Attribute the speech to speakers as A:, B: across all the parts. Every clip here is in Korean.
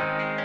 A: Show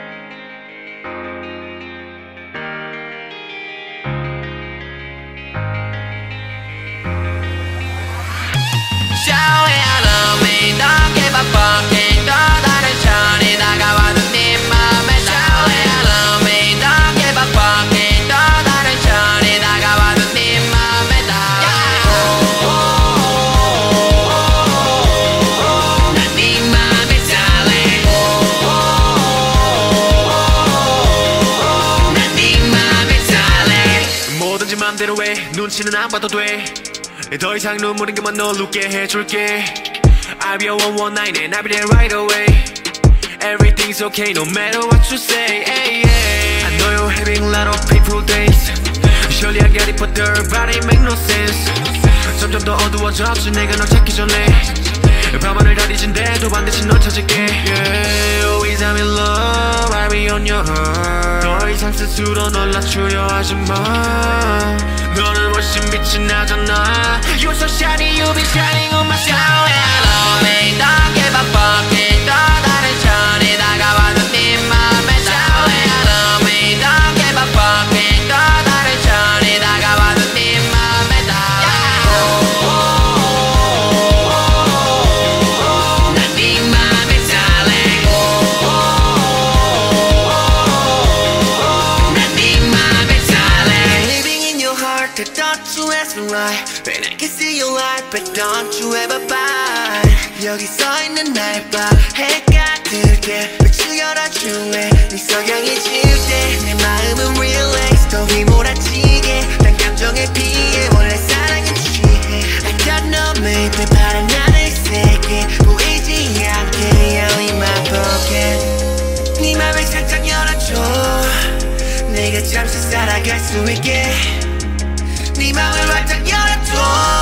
B: 맘대로 해 눈치는 안 봐도 돼더 이상 눈물은 그만 널 웃게 해줄게 I'll be a one one nine and I'll be there right away Everything's okay no matter what you say hey, yeah. I know you're having a lot of people days Surely I get it but their body make no sense 점점 더 어두워졌지 내가 널 찾기 전에 밤하늘 다 뒤진데도 반드시 널 찾을게 yeah, Always I'm in love Be on your heart 더 이상 스스로 널 낮추려 하지 마 너는 훨씬 빛이 나잖아
A: You're so shiny, you be shining on my show and on me Don't give a fucking
C: When I can see your light, but don't you ever buy 여기 서 있는 날봐 해가 들게 빛을 열어줄래 네 석양이 질때 내 마음은 relax 더 휘몰아치게. 난 감정에 피해 원래 사랑은 취해. I got no maybe 바란 나를 세게. 보이지 않게 You're in my pocket 네 맘을 살짝 열어줘. 내가 잠시 살아갈 수 있게. 네 맘을 활짝 열어 줘